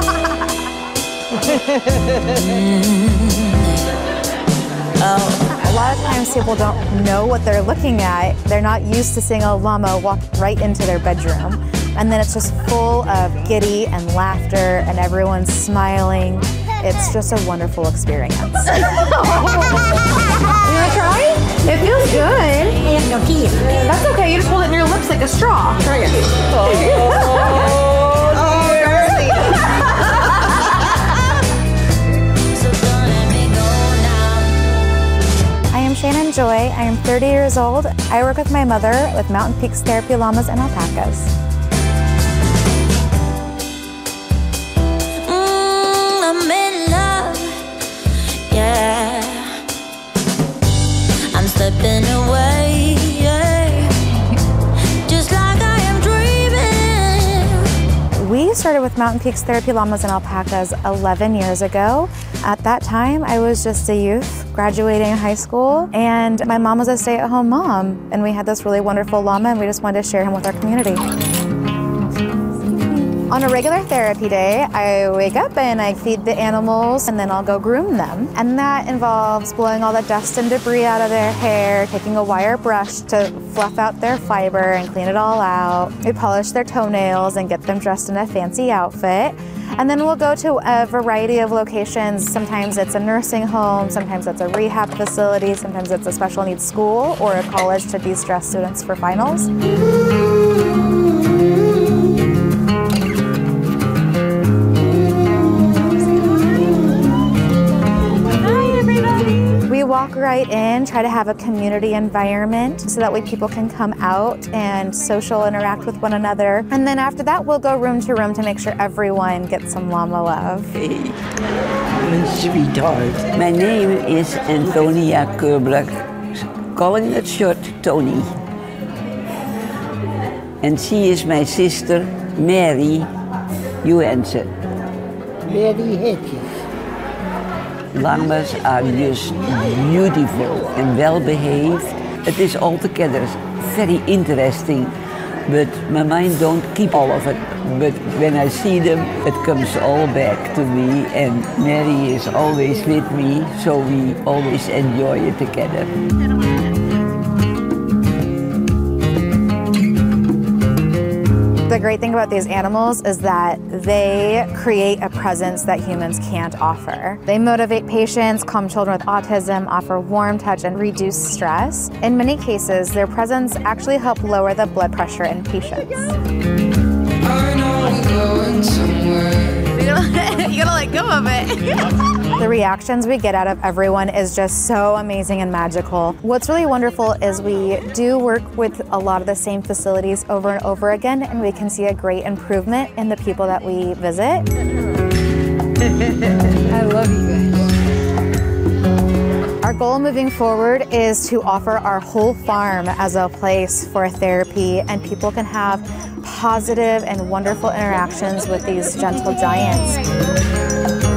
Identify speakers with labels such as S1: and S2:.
S1: Oh, a lot of times people don't know what they're looking at. They're not used to seeing a llama walk right into their bedroom. And then it's just full of giddy and laughter and everyone's smiling. It's just a wonderful experience.
S2: You wanna try? It feels good.
S3: I have no teeth.
S2: That's okay. You just hold it in your lips like a straw. Try it.
S1: Shannon Joy. I am 30 years old. I work with my mother with Mountain Peaks Therapy Llamas and Alpacas. Started with Mountain Peaks Therapy Llamas and Alpacas 11 years ago. At that time, I was just a youth graduating high school, and my mom was a stay at home mom. And we had this really wonderful llama, and we just wanted to share him with our community. On a regular therapy day, I wake up and I feed the animals and then I'll go groom them. And that involves blowing all the dust and debris out of their hair, taking a wire brush to fluff out their fiber and clean it all out. We polish their toenails and get them dressed in a fancy outfit. And then we'll go to a variety of locations. Sometimes it's a nursing home, sometimes it's a rehab facility, sometimes it's a special needs school or a college to de stress students for finals. Walk right in, try to have a community environment so that way people can come out and social interact with one another. And then after that, we'll go room to room to make sure everyone gets some llama love.
S4: Sweetheart. My name is Antonia Kerbler, calling it short Tony. And she is my sister, Mary Johansen.
S3: Very happy.
S4: Llamas are just beautiful and well behaved. It is altogether very interesting, but my mind don't keep all of it. But when I see them, it comes all back to me, and Mary is always with me, so we always enjoy it together.
S1: The great thing about these animals is that they create a presence that humans can't offer. They motivate patients, calm children with autism, offer warm touch, and reduce stress. In many cases, their presence actually help lower the blood pressure in patients.
S2: you gotta let go of it.
S1: The reactions we get out of everyone is just so amazing and magical. What's really wonderful is we do work with a lot of the same facilities over and over again, and we can see a great improvement in the people that we visit.
S2: I love you guys.
S1: Goal moving forward is to offer our whole farm as a place for therapy, and people can have positive and wonderful interactions with these gentle giants.